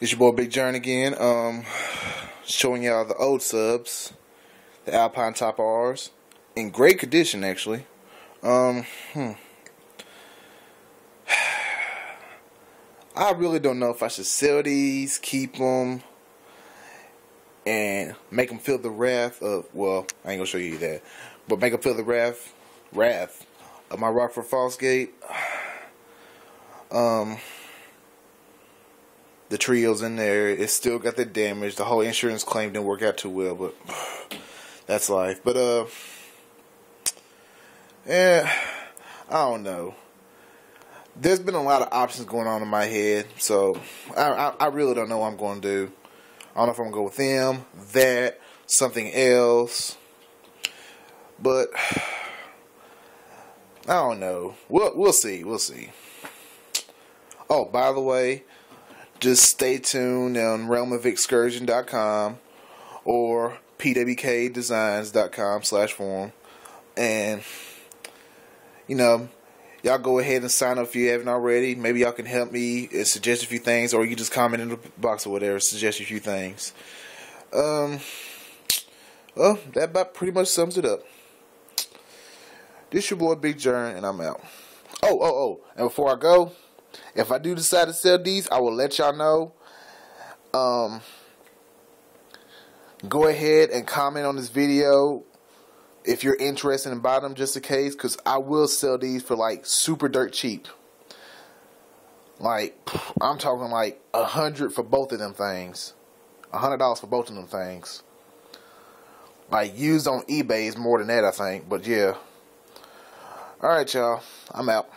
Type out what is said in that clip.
It's your boy Big Jern again. Um, showing y'all the old subs, the Alpine Type R's, in great condition actually. Um, hmm. I really don't know if I should sell these, keep them, and make them feel the wrath of. Well, I ain't gonna show you that, but make them feel the wrath, wrath of my Rockford Fosgate. Um the Treo's in there. It still got the damage. The whole insurance claim didn't work out too well, but that's life. But uh, yeah, I don't know. There's been a lot of options going on in my head, so I I, I really don't know what I'm going to do. I don't know if I'm gonna go with them, that, something else, but I don't know. We'll we'll see. We'll see. Oh, by the way, just stay tuned on realmofexcursion.com or pwkdesigns.com slash forum. And, you know, y'all go ahead and sign up if you haven't already. Maybe y'all can help me and suggest a few things, or you just comment in the box or whatever, suggest a few things. Um, well, that about pretty much sums it up. This your boy Big Jern, and I'm out. Oh, oh, oh, and before I go, if I do decide to sell these, I will let y'all know. Um, go ahead and comment on this video if you're interested in buying them just in case, because I will sell these for like super dirt cheap. Like, I'm talking like a hundred for both of them things. A hundred dollars for both of them things. Like, used on eBay is more than that, I think. But yeah. Alright, y'all. I'm out.